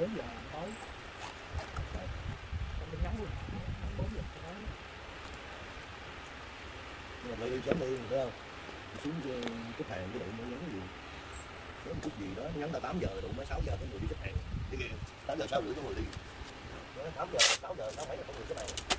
bốn giờ tối. Không được ngắn luôn. bốn giờ tối lại đi sớm đi thấy không? Xuống cái hàng cái đội mới nhắn gì? Có chút gì đó, nhắn là 8 giờ đủ, mới 6 giờ có người đi xếp hàng. Đi kìa 8 giờ 6 rưỡi có người đi. 8 giờ 6 giờ 6 mấy là có người xếp hàng.